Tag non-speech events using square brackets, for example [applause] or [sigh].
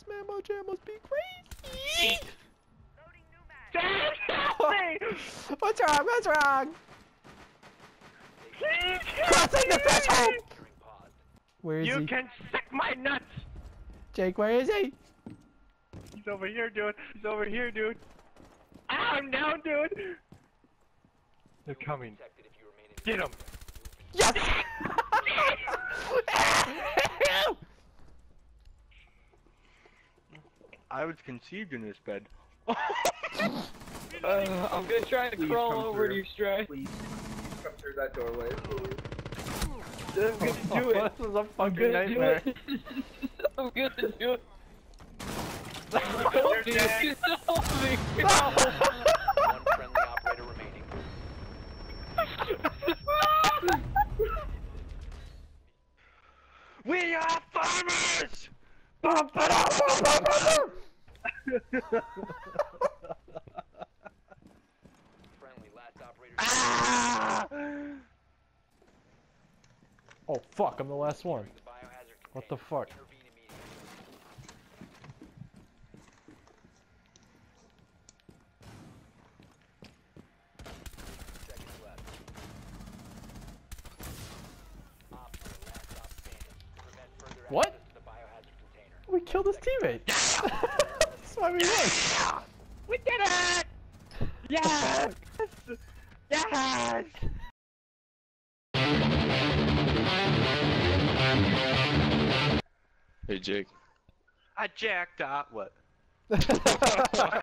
Jambo, Jambos be crazy. Dad, help me! What's wrong? What's wrong? Please Crossing the threshold. Where is You he? can suck my nuts! Jake, where is he? He's over here, dude. He's over here, dude. Ah, I'm down, dude. They're coming. Get him. Yes! [laughs] [laughs] I was conceived in this bed. Uh, I'm gonna try and Please crawl over to you, Stray. Please, please come through that doorway. I'm gonna do it. this is a I'm fucking gonna nightmare. do it. [laughs] I'm gonna do it. Help me! Help me! One friendly operator remaining. We are farmers! Friendly last operator. ah! oh fuck, I'm the last one. What the fuck? Intervene immediately. Seconds left. Op four, last stop standing. To prevent further What? access to the biohazard container. We killed his teammate. [laughs] That's why we. We did it! Yes! [laughs] yes! Hey Jake. I jacked up. What? [laughs] [laughs]